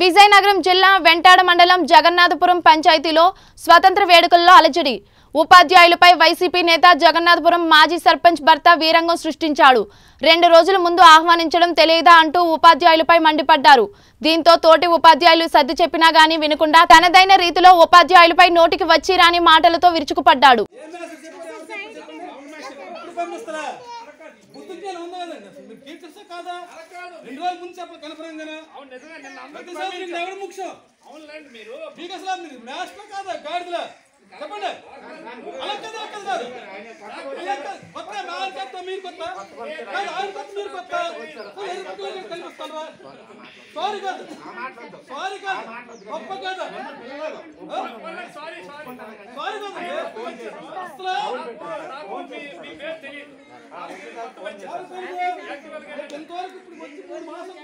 విజయనగరం జిల్లా వెంటాడ మండలం జగన్నాథపురం పంచాయతీలో స్వతంత్ర వేడుకల్లో అలజడి. ఉపాధ్యాయులపై వైసీపీ నేత జగన్నాథపురం మాజీ సర్పంచ్ భర్త వీరంగం సృష్టించాడు. రెండు రోజుల ముందు ఆహ్వానించడం తెలియదా అంటూ ఉపాధ్యాయులపై మండిపడ్డారు. దీంతో తోటి ఉపాధ్యాయులు సర్ది చెప్పినా గానీ వినకుండా తనదైన రీతిలో ఉపాధ్యాయులపై నోటికి వచ్చి రాని మాటలతో విరుచుకుపడ్డాడు. బుద్ధి జ్ఞానం ఉందా కదండి అసలు? మీరు టీచర్సే కాదా? రెండు రోజుల ముందు చెప్పాలి కనపరంగానే ప్రతిసారి నిన్ను ఎవరు ముఖ్యం? మీకు అసలు మీరు నేషనల్ కాదా? గాడిదలా? చెప్పండి. అలా కదా కదా. కాదు. కొత్త ఆయన కొత్త మీరు కొత్త. కాదు, ఆయన కొత్త మీరు కొత్త. కనిపిస్తాను సారీ కాదు. సారీ కాదు. గొప్ప కాదు. సారీ కాదు. అసలు ఎంతవరకు ఇప్పుడు వచ్చి మూడు మాసం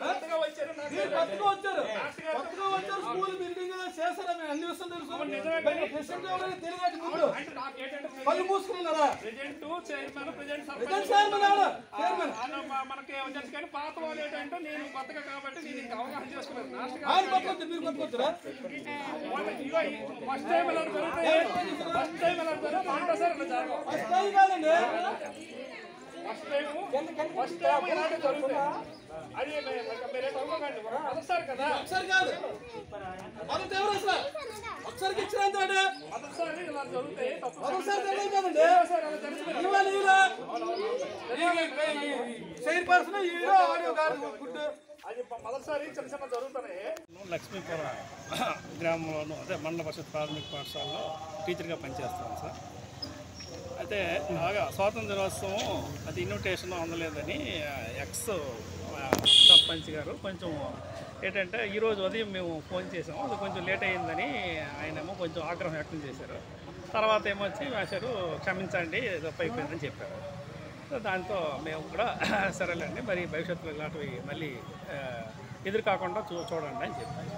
కొత్తగా వచ్చారు. కొత్తగా వచ్చారు. స్కూల్ బిల్డింగ్ చేశారు. అన్ని విషయాలు తెలుసు. పళ్ళు మూసుకున్నారా? చైర్మన్ చైర్మన్ మనకి కానీ పాత వాళ్ళు ఏంటంటే నేను కొత్తగా కాబట్టి నేను ఇంకా అవగాహన చేసుకున్నాను లాస్ట్ ఆయన పట్టుకొచ్చి మీరు పట్టుకొచ్చారా ఫస్ట్ టైం ఇలా జరుగుతాయి ఫస్ట్ టైం ఇలా జరుగుతాయి ఒకటోసారి ఇలా జరగవు. ఫస్ట్ టైం కాదండి. ఫస్ట్ టైం ఫస్ట్ టైం ఇలాంటి జరుగుతాయి? అది మీరే అనుకోకండి మొదటిసారి కదా? ఒకసారి కాదు. మొదటి ఎవరు అసలు ఒకసారికి ఇచ్చిన అంతే మొదటిసారి ఇలా జరుగుతాయి తప్పు ఒకసారి తెలియదు కదండి. ఇవాళ చైర్ పర్సన్ హీరో ఆడియో కాదు గుడ్ అది మొదటిసారి చిన్న చిన్న జరుగుతున్నాయి. లక్ష్మీపుర గ్రామంలోను అదే మండల పరిషత్ ప్రాథమిక పాఠశాలలో టీచర్గా పనిచేస్తాను సార్. అయితే బాగా స్వాతంత్ర దినోత్సవం అది ఇన్విటేషన్ అందలేదని ఎక్స్ సర్పంచ్ గారు కొంచెం ఏంటంటే ఈరోజు ఉదయం మేము ఫోన్ చేసాము. అది కొంచెం లేట్ అయ్యిందని ఆయనేమో కొంచెం ఆగ్రహం వ్యక్తం చేశారు. తర్వాత ఏమొచ్చి వేశారు క్షమించండి తప్పైపోయిందని చెప్పారు. దాంతో మేము కూడా సరేలేండి మరి భవిష్యత్తులో ఇలాంటివి మళ్ళీ ఎదురు కాకుండా చూ చూడండి అని చెప్పారు.